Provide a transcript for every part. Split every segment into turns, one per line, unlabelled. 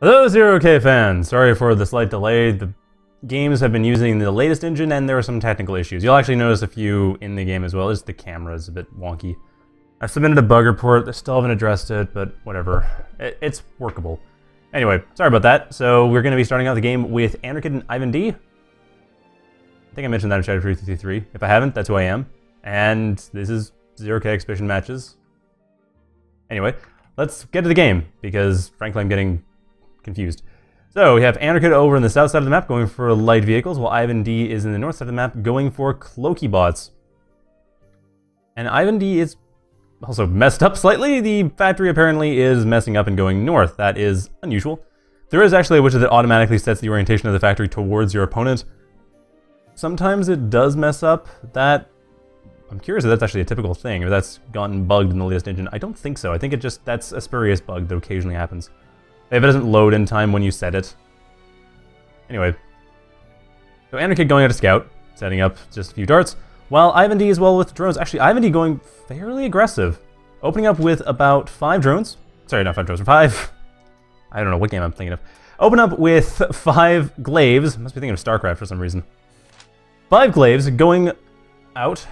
Hello, Zero K fans! Sorry for the slight delay. The games have been using the latest engine and there are some technical issues. You'll actually notice a few in the game as well. Just the camera is a bit wonky. I've submitted a bug report. They still haven't addressed it, but whatever. It, it's workable. Anyway, sorry about that. So we're going to be starting out the game with Anarchid and ivand. I think I mentioned that in Shadow 333. If I haven't, that's who I am. And this is Zero K exhibition matches. Anyway, let's get to the game, because frankly I'm getting confused. So we have Anarchid over in the south side of the map going for light vehicles, while ivand is in the north side of the map going for cloaky bots. And ivand is also messed up slightly. The factory apparently is messing up and going north. That is unusual. There is actually a widget that automatically sets the orientation of the factory towards your opponent. Sometimes it does mess up. That I'm curious if that's actually a typical thing, or that's gotten bugged in the latest engine. I don't think so. I think it just that's a spurious bug that occasionally happens. If it doesn't load in time when you set it. Anyway. So Anarchid going out to scout, setting up just a few darts, while ivand as well with drones. Actually, ivand going fairly aggressive. Opening up with about five drones. Sorry, not five drones, five... I don't know what game I'm thinking of. Open up with five glaives. Must be thinking of StarCraft for some reason. Five glaives going out.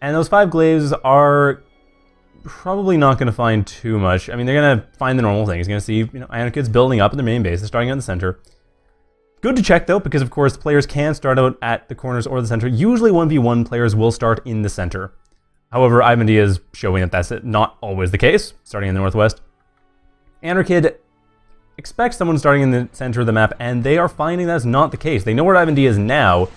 And those five glaives are probably not going to find too much. I mean, they're going to find the normal things. You're going to see, you know, Anarchid's building up in the main base. They're starting out in the center. Good to check, though, because, of course, players can start out at the corners or the center. Usually 1v1 players will start in the center. However, ivand is showing that that's not always the case, starting in the northwest. Anarchid expects someone starting in the center of the map, and they are finding that's not the case. They know where ivand is now,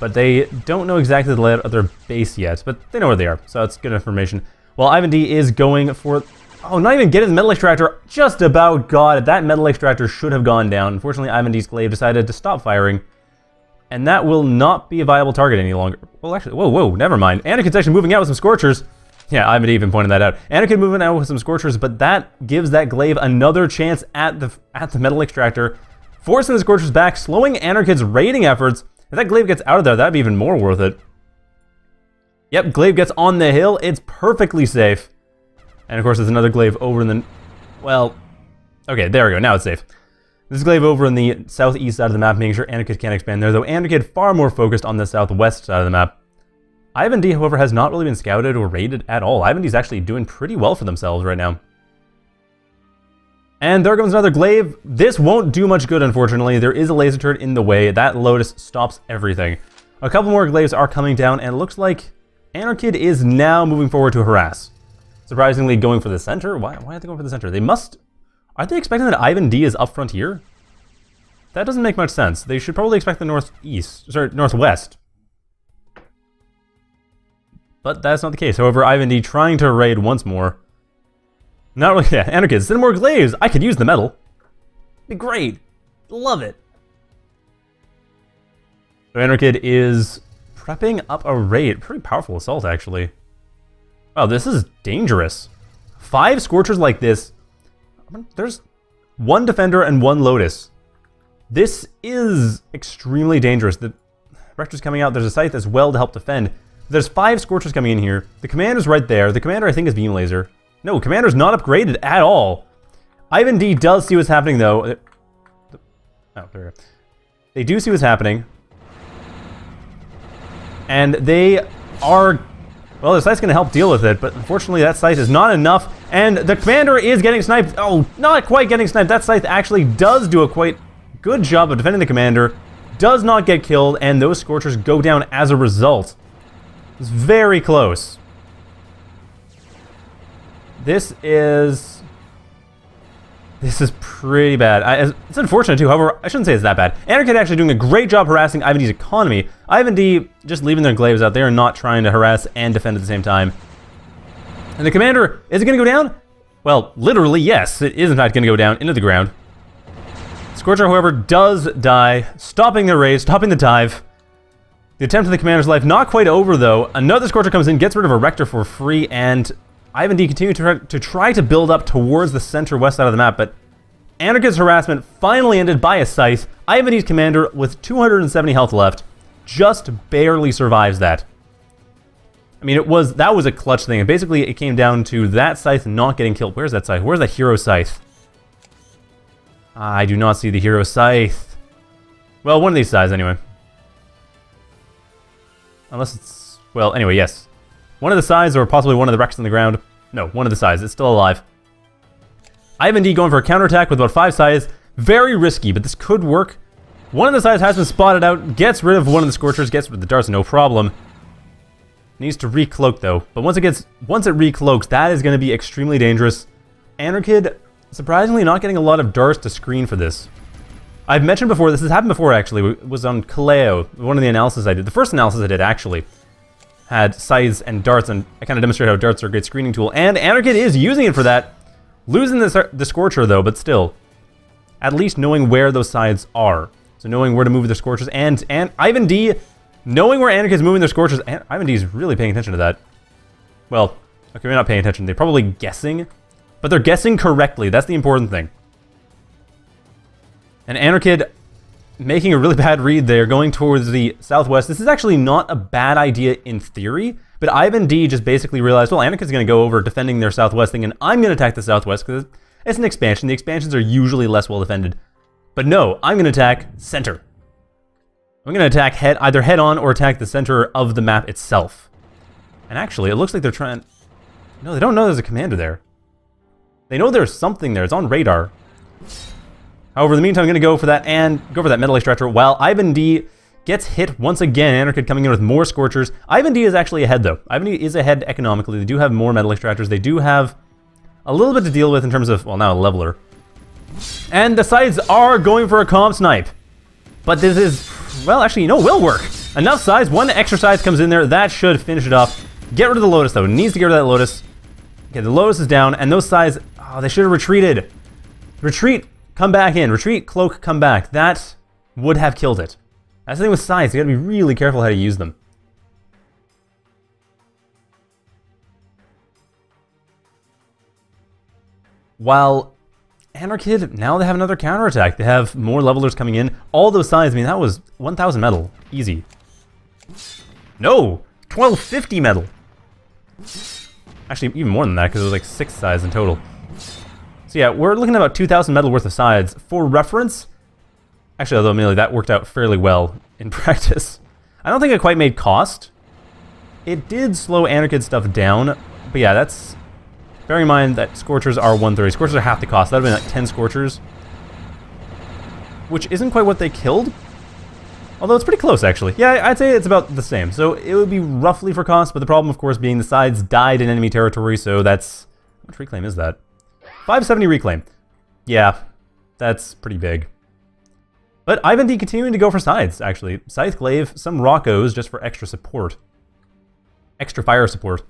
but they don't know exactly the layout of their base yet, but they know where they are, so that's good information. While ivand is going for... Oh, not even getting the metal extractor. Just about got it. That metal extractor should have gone down. Unfortunately, ivand's glaive decided to stop firing. And that will not be a viable target any longer. Well, actually, whoa, whoa, never mind. Anarchid's actually moving out with some Scorchers. Yeah, ivand even pointed that out. Anarchid moving out with some Scorchers, but that gives that glaive another chance at the at the metal extractor, forcing the Scorchers back, slowing Anarchid's raiding efforts. If that glaive gets out of there, that'd be even more worth it. Yep, Glaive gets on the hill. It's perfectly safe. And of course, there's another Glaive over in the... Well, okay, there we go. Now it's safe. This is Glaive over in the southeast side of the map, making sure Anarchid can't expand there, though Anarchid far more focused on the southwest side of the map. ivand, however, has not really been scouted or raided at all. ivand's actually doing pretty well for themselves right now. And there comes another Glaive. This won't do much good, unfortunately. There is a laser turret in the way. That Lotus stops everything. A couple more Glaives are coming down, and it looks like Anarchid is now moving forward to harass. Surprisingly, going for the center? Why, why are they going for the center? They must... Aren't they expecting that ivand is up front here? That doesn't make much sense. They should probably expect the northeast, sorry, northwest. But that's not the case. However, ivand trying to raid once more. Not really, yeah, Anarchid, send more glaives! I could use the metal. Be great. Love it. So Anarchid is Prepping up a raid. Pretty powerful assault, actually. Wow, this is dangerous. Five Scorchers like this. There's one Defender and one Lotus. This is extremely dangerous. The Rector's coming out. There's a Scythe as well to help defend. There's five Scorchers coming in here. The Commander's right there. The Commander, I think, is Beam Laser. No, Commander's not upgraded at all. ivand does see what's happening, though. Oh, there we go. They do see what's happening. And they are... Well, the scythe's going to help deal with it, but unfortunately that scythe is not enough. And the commander is getting sniped. Oh, not quite getting sniped. That scythe actually does do a quite good job of defending the commander. Does not get killed, and those Scorchers go down as a result. It's very close. This is this is pretty bad. I, it's unfortunate too, however, I shouldn't say it's that bad. Anarchid actually doing a great job harassing ivand's economy. ivand just leaving their glaives out there and not trying to harass and defend at the same time. And the commander, is it going to go down? Well, literally, yes. It is in fact going to go down into the ground. Scorcher, however, does die, stopping the raid, stopping the dive. The attempt on the commander's life not quite over, though. Another Scorcher comes in, gets rid of a Rector for free, and ivand continued to, to try to build up towards the center-west side of the map, but Anarchid's harassment finally ended by a scythe. ivand's commander, with 270 health left, just barely survives that. I mean, it was that was a clutch thing. And basically, it came down to that scythe not getting killed. Where's that scythe? Where's that hero scythe? I do not see the hero scythe. Well, one of these scythes, anyway. Unless it's... Well, anyway, yes. One of the scythes, or possibly one of the wrecks on the ground. No, one of the scythes. It's still alive. I have indeed going for a counterattack with about five scythes. Very risky, but this could work. One of the scythes has been spotted out, gets rid of one of the Scorchers, gets rid of the darts, no problem. Needs to recloak though, but once it gets, once it recloaks, that is going to be extremely dangerous. Anarchid, surprisingly not getting a lot of darts to screen for this. I've mentioned before, this has happened before actually, it was on Kaleo, one of the analysis I did. The first analysis I did actually had scythes and darts, and I kind of demonstrated how darts are a great screening tool, and Anarchid is using it for that. Losing the, the Scorcher though, but still, at least knowing where those scythes are. So knowing where to move their Scorchers, and, and ivand, knowing where Anarchid is moving their Scorchers, and ivand is really paying attention to that. Well, okay, they're not paying attention, they're probably guessing, but they're guessing correctly, that's the important thing. And Anarchid making a really bad read there, going towards the southwest. This is actually not a bad idea in theory, but ivand just basically realized, well, Anarchid's going to go over defending their southwest thing, and I'm going to attack the southwest because it's an expansion. The expansions are usually less well defended. But no, I'm going to attack center. I'm going to attack head either head on or attack the center of the map itself. And actually, it looks like they're trying... No, they don't know there's a commander there. They know there's something there. It's on radar. However, in the meantime, I'm going to go for that and go for that metal extractor while ivand gets hit once again. Anarchid coming in with more Scorchers. ivand is actually ahead, though. ivand is ahead economically. They do have more metal extractors. They do have a little bit to deal with in terms of, well, now a leveler. And the scythes are going for a comm snipe. But this is, well, actually, you know, will work. Enough scythes, one exercise comes in there, that should finish it off. Get rid of the Lotus, though. It Needs to get rid of that Lotus. Okay, the Lotus is down, and those scythes, oh, they should have retreated. Retreat, come back in. Retreat, cloak, come back. That would have killed it. That's the thing with scythes, you gotta be really careful how to use them. While Anarchid, now they have another counterattack. They have more levelers coming in. All those scythes, I mean, that was 1,000 metal. Easy. No! 1250 metal! Actually, even more than that, because it was like 6 scythes in total. So yeah, we're looking at about 2,000 metal worth of scythes. For reference, actually, although admittedly that worked out fairly well in practice. I don't think it quite made cost. It did slow Anarchid stuff down, but yeah, that's Bearing in mind that Scorchers are 130. Scorchers are half the cost. That would have been like 10 Scorchers. Which isn't quite what they killed. Although it's pretty close, actually. Yeah, I'd say it's about the same. So it would be roughly for cost, but the problem, of course, being the scythes died in enemy territory, so that's... How much reclaim is that? 570 reclaim. Yeah, that's pretty big. But ivand continuing to go for scythes, actually. Scythe Glaive, some Rockos just for extra support. Extra fire support.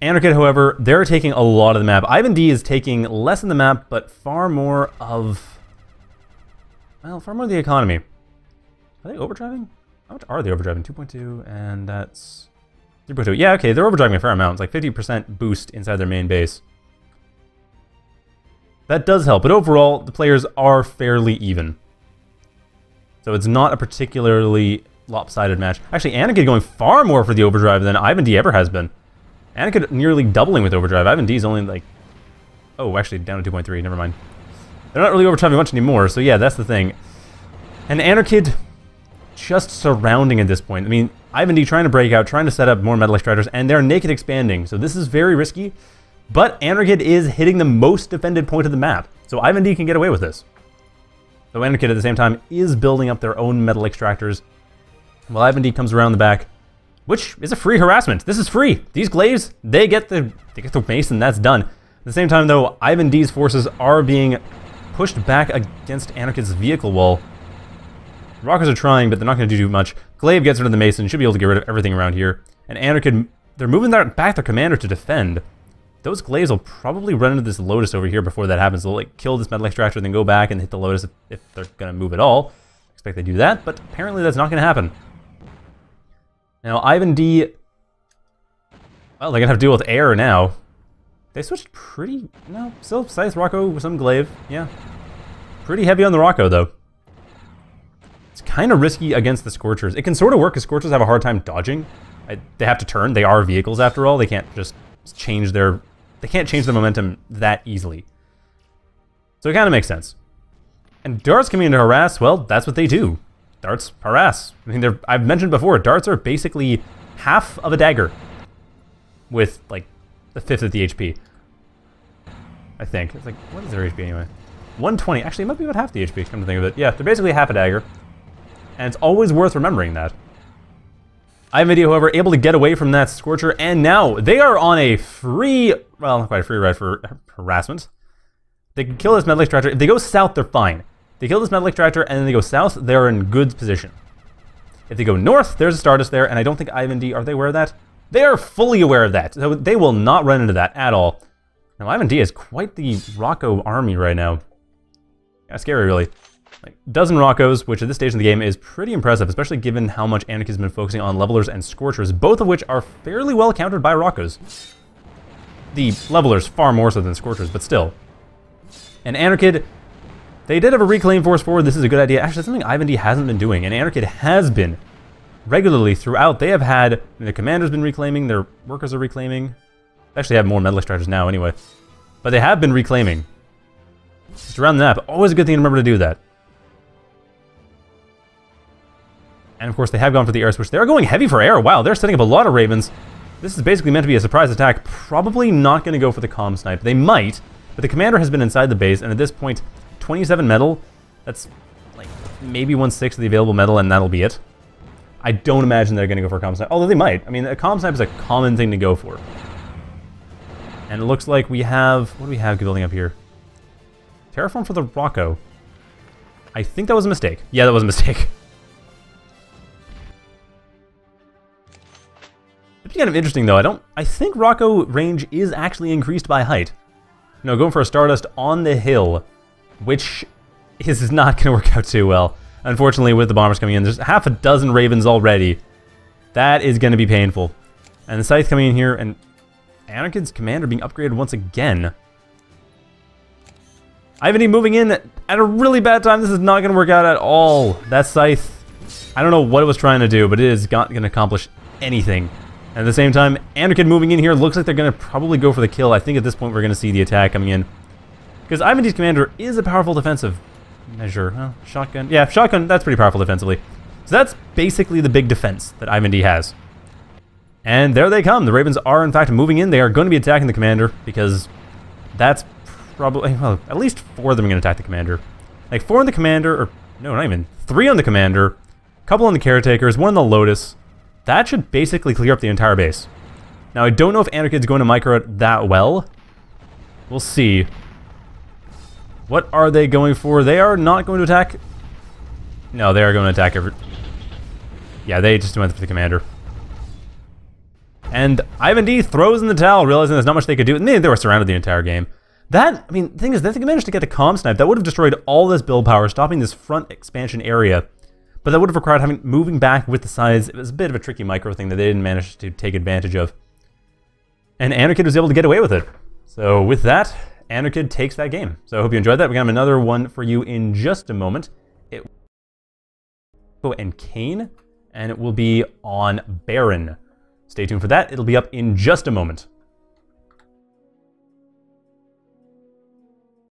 Anarchid, however, they're taking a lot of the map. ivand is taking less of the map, but far more of... Well, far more of the economy. Are they overdriving? How much are they overdriving? 2.2, and that's... 3.2. Yeah, okay, they're overdriving a fair amount. It's like 50% boost inside their main base. That does help, but overall, the players are fairly even. So it's not a particularly lopsided match. Actually, Anarchid going far more for the overdrive than ivand ever has been. Anarchid nearly doubling with overdrive. ivand is only like... Oh, actually down to 2.3. Never mind. They're not really overdriving much anymore, so yeah, that's the thing. And Anarchid just surrounding at this point. I mean, ivand trying to break out, trying to set up more metal extractors, and they're naked expanding. So this is very risky. But Anarchid is hitting the most defended point of the map. So ivand can get away with this. Though Anarchid at the same time is building up their own metal extractors. While ivand comes around the back, which is a free harassment. This is free. These glaives, they get the they get the mace and that's done. At the same time though, ivand's forces are being pushed back against Anarchid's vehicle wall. Rockos are trying, but they're not going to do too much. Glaive gets rid of the mason, should be able to get rid of everything around here. And Anarchid, they're moving back their commander to defend. Those Glaives will probably run into this Lotus over here before that happens. They'll like kill this Metal Extractor, and then go back and hit the Lotus if, if they're going to move at all. Expect they do that, but apparently that's not going to happen. Now, ivand... Well, they're gonna have to deal with air now. They switched pretty... No, still Scythe, Rocko, with some Glaive. Yeah. Pretty heavy on the Rocko, though. It's kind of risky against the Scorchers. It can sort of work because Scorchers have a hard time dodging. I, they have to turn. They are vehicles after all. They can't just change their they can't change the momentum that easily. So it kind of makes sense. And darts coming in to harass, well, that's what they do. Darts harass. I mean, they're, I've mentioned before, darts are basically half of a dagger with like the fifth of the HP. I think. It's like, what is their HP anyway? 120. Actually, it might be about half the HP, come to think of it. Yeah, they're basically half a dagger. And it's always worth remembering that. iVendy, however, able to get away from that Scorcher, and now they are on a free, well, not quite a free ride for harassment. They can kill this metal extractor. If they go south, they're fine. They kill this metal extractor, and then they go south, they're in good position. If they go north, there's a Stardust there, and I don't think ivand, are they aware of that? They are fully aware of that, so they will not run into that at all. Now, ivand is quite the Rocko army right now. Yeah, scary, really. Like, dozen Rockos, which at this stage in the game is pretty impressive, especially given how much has been focusing on Levelers and Scorchers, both of which are fairly well countered by Rockos. The Levelers far more so than Scorchers, but still. And Anarchid, they did have a Reclaim Force forward. This is a good idea. Actually, something ivand hasn't been doing, and Anarchid has been regularly throughout. They have had, the Commander's been reclaiming, their workers are reclaiming. They actually have more Metal Extractors now anyway. But they have been reclaiming. Just around the map. Always a good thing to remember to do that. And of course, they have gone for the air switch. They're going heavy for air. Wow, they're setting up a lot of Ravens. This is basically meant to be a surprise attack. Probably not going to go for the comm snipe. They might, but the commander has been inside the base, and at this point, 27 metal. That's like maybe one-sixth of the available metal, and that'll be it. I don't imagine they're going to go for a comm snipe, although they might. I mean, a comm snipe is a common thing to go for. And it looks like we have... What do we have building up here? Terraform for the Rocko. I think that was a mistake. Yeah, that was a mistake. Kind of interesting, though. I don't... I think Rocko range is actually increased by height. No, going for a Stardust on the hill, which is not going to work out too well. Unfortunately, with the bombers coming in, there's half a dozen Ravens already. That is going to be painful. And the Scythe coming in here, and Anarchid's commander being upgraded once again. ivand moving in at a really bad time. This is not going to work out at all. That Scythe, I don't know what it was trying to do, but it is not going to accomplish anything. At the same time, Anarchid moving in here looks like they're going to probably go for the kill. I think at this point we're going to see the attack coming in. Because ivand's commander is a powerful defensive measure. Shotgun. Yeah, shotgun, that's pretty powerful defensively. So that's basically the big defense that ivand has. And there they come. The Ravens are, in fact, moving in. They are going to be attacking the commander because that's probably, well, at least four of them are going to attack the commander. Like four on the commander, or no, not even. Three on the commander, a couple on the caretakers, one on the Lotus. That should basically clear up the entire base. Now, I don't know if Anarchid's going to micro it that well. We'll see. What are they going for? They are not going to attack. No, they are going to attack every... Yeah, they just went for the commander. And ivand throws in the towel, realizing there's not much they could do. And they, they were surrounded the entire game. That, I mean, the thing is, if they managed to get the comm snipe, that would have destroyed all this build power, stopping this front expansion area. But that would have required having moving back with the scythes. It was a bit of a tricky micro thing that they didn't manage to take advantage of. And Anarchid was able to get away with it. So with that, Anarchid takes that game. So I hope you enjoyed that. We got another one for you in just a moment. It and Kane, and it will be on Baron. Stay tuned for that. It'll be up in just a moment.